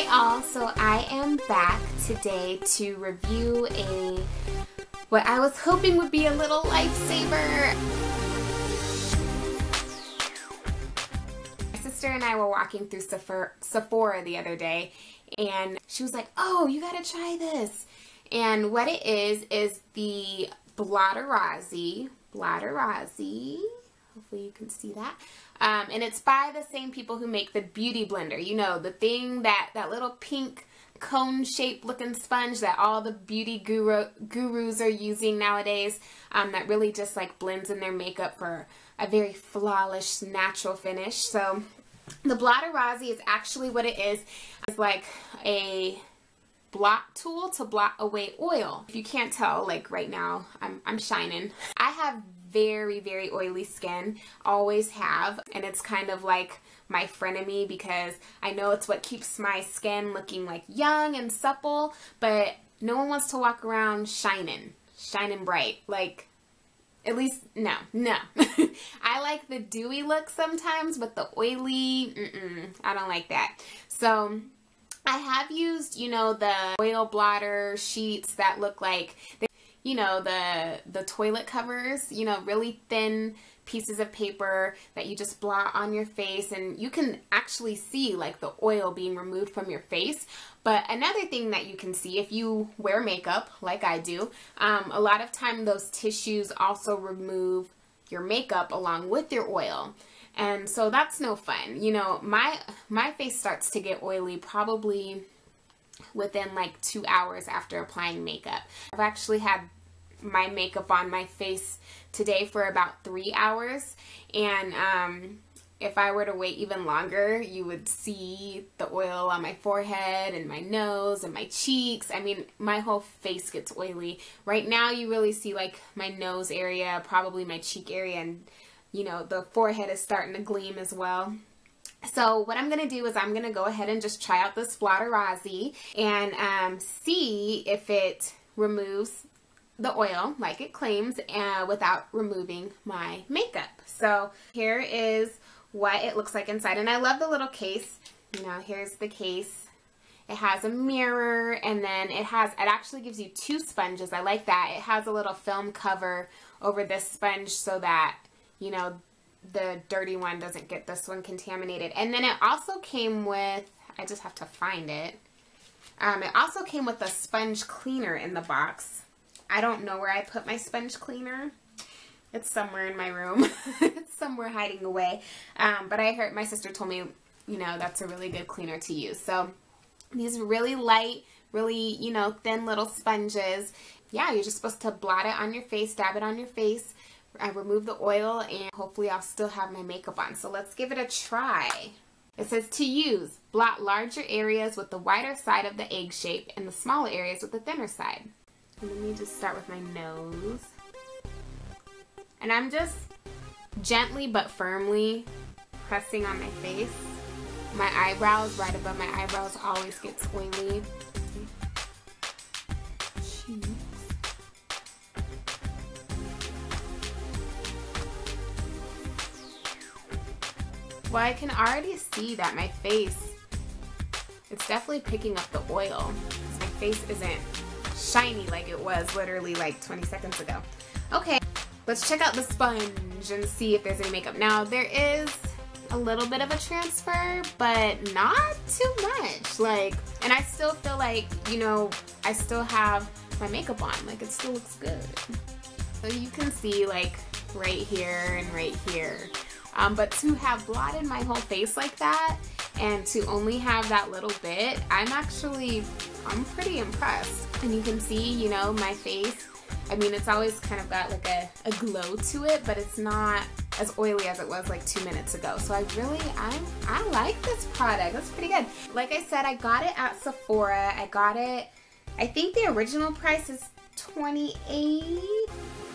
Hey all, so I am back today to review a what I was hoping would be a little lifesaver. My sister and I were walking through Sephora the other day and she was like, oh, you gotta try this. And what it is, is the Blotterazzi, Blotterazzi, hopefully you can see that, um, and it's by the same people who make the Beauty Blender. You know, the thing that, that little pink cone shaped looking sponge that all the beauty guru, gurus are using nowadays um, that really just like blends in their makeup for a very flawless natural finish. So the Blotterazzi is actually what it is. It's like a blot tool to blot away oil. If you can't tell, like right now, I'm, I'm shining. I have very, very oily skin, always have, and it's kind of like my frenemy because I know it's what keeps my skin looking like young and supple, but no one wants to walk around shining, shining bright. Like, at least, no, no. I like the dewy look sometimes, but the oily, mm -mm, I don't like that. So, I have used, you know, the oil blotter sheets that look like, you know, the, the toilet covers, you know, really thin pieces of paper that you just blot on your face and you can actually see like the oil being removed from your face. But another thing that you can see if you wear makeup like I do, um, a lot of time those tissues also remove your makeup along with your oil. And so that's no fun. You know, my my face starts to get oily probably within like two hours after applying makeup. I've actually had my makeup on my face today for about three hours. And um, if I were to wait even longer you would see the oil on my forehead and my nose and my cheeks. I mean my whole face gets oily. Right now you really see like my nose area probably my cheek area and you know, the forehead is starting to gleam as well. So what I'm going to do is I'm going to go ahead and just try out this Blotterazzi and um, see if it removes the oil like it claims uh, without removing my makeup. So here is what it looks like inside. And I love the little case. You know, here's the case. It has a mirror and then it has, it actually gives you two sponges. I like that. It has a little film cover over this sponge so that you know, the dirty one doesn't get this one contaminated. And then it also came with, I just have to find it. Um, it also came with a sponge cleaner in the box. I don't know where I put my sponge cleaner. It's somewhere in my room. it's somewhere hiding away. Um, but I heard my sister told me, you know, that's a really good cleaner to use. So these really light, really, you know, thin little sponges. Yeah, you're just supposed to blot it on your face, dab it on your face, I remove the oil and hopefully I'll still have my makeup on. So let's give it a try. It says to use, blot larger areas with the wider side of the egg shape and the smaller areas with the thinner side. Let me just start with my nose. And I'm just gently but firmly pressing on my face. My eyebrows, right above my eyebrows, always gets oily. Well, I can already see that my face, it's definitely picking up the oil. My face isn't shiny like it was literally like 20 seconds ago. Okay, let's check out the sponge and see if there's any makeup. Now, there is a little bit of a transfer, but not too much. Like, and I still feel like, you know, I still have my makeup on. Like, it still looks good. So you can see, like, right here and right here um, but to have blotted my whole face like that and to only have that little bit, I'm actually, I'm pretty impressed. And you can see, you know, my face, I mean, it's always kind of got like a, a glow to it, but it's not as oily as it was like two minutes ago. So I really, I'm, I like this product. That's pretty good. Like I said, I got it at Sephora. I got it, I think the original price is 28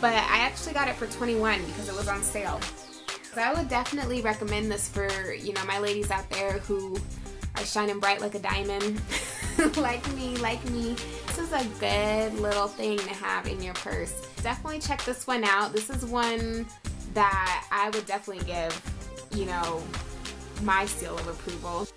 but I actually got it for 21 because it was on sale. So I would definitely recommend this for, you know, my ladies out there who are shining bright like a diamond. like me, like me. This is a good little thing to have in your purse. Definitely check this one out. This is one that I would definitely give, you know, my seal of approval.